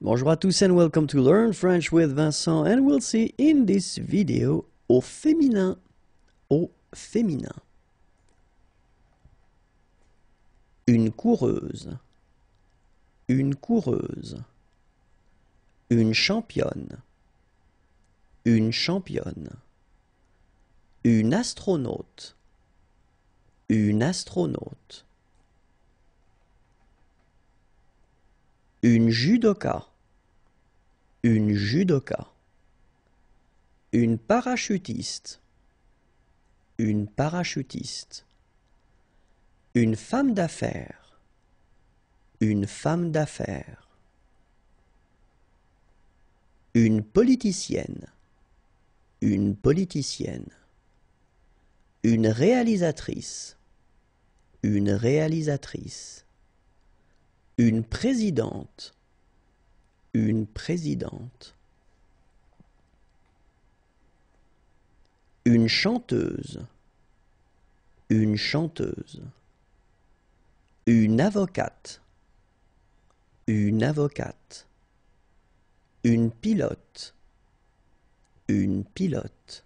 Bonjour à tous and welcome to Learn French with Vincent and we'll see in this video au féminin, au féminin. Une coureuse, une coureuse, une championne, une championne, une astronaute, une astronaute. Une judoka. Une judoka. Une parachutiste. Une parachutiste. Une femme d'affaires. Une femme d'affaires. Une politicienne. Une politicienne. Une réalisatrice. Une réalisatrice. Une présidente. Une présidente. Une chanteuse. Une chanteuse. Une avocate. Une avocate. Une pilote. Une pilote.